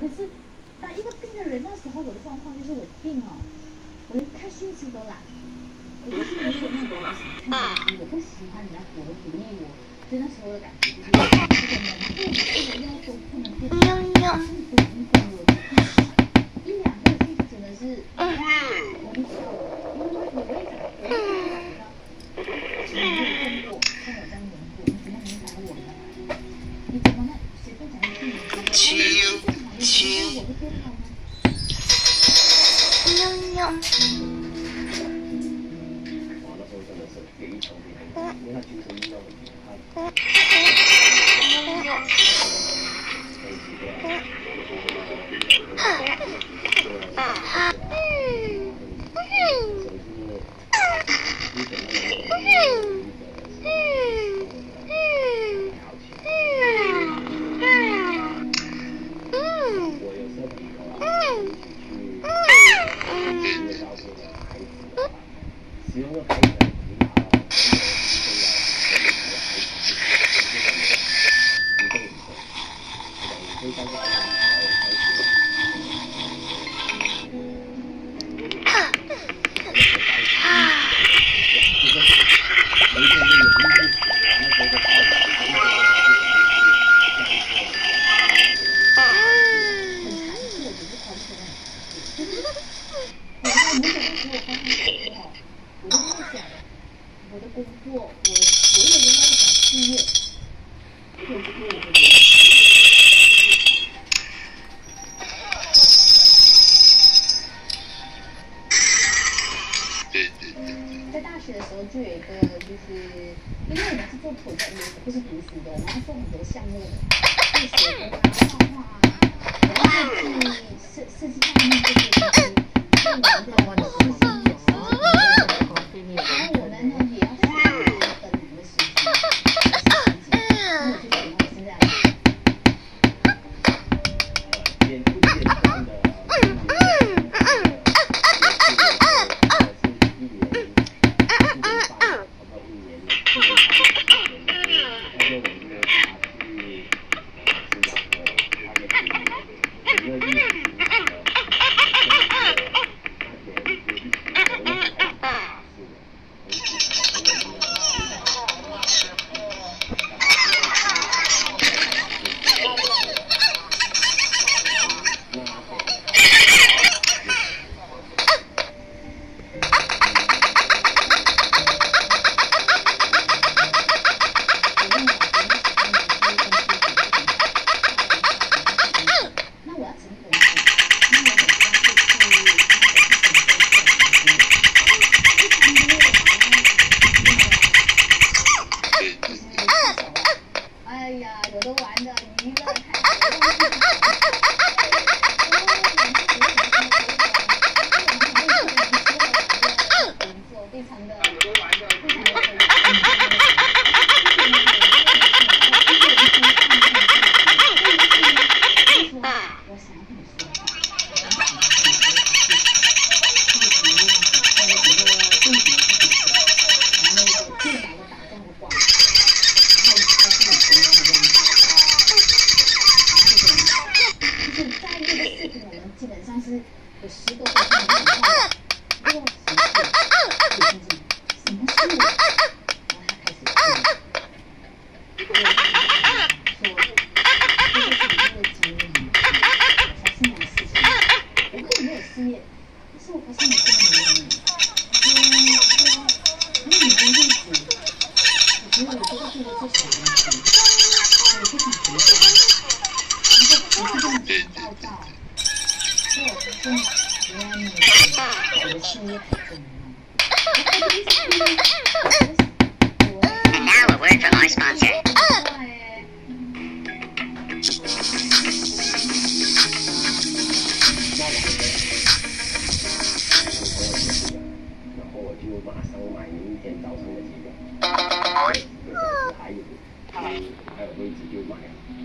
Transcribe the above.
可是当一个病的人那时候我的状况就是我病了我连看信息都懒我就是没有那个我不看我不喜欢你来活的不我就那时候的感觉就是 Mm-hmm. 是的，行。我的工作，我所有人都想失业。在大学的时候就有一个，就是因为我们是做普通，也不是读书的，然后做很多项目，就是画画，然后就设设计项目就是。Thank you. And now a word from our sponsor. 马上买明天早上的机票，还有，还有位置就买了。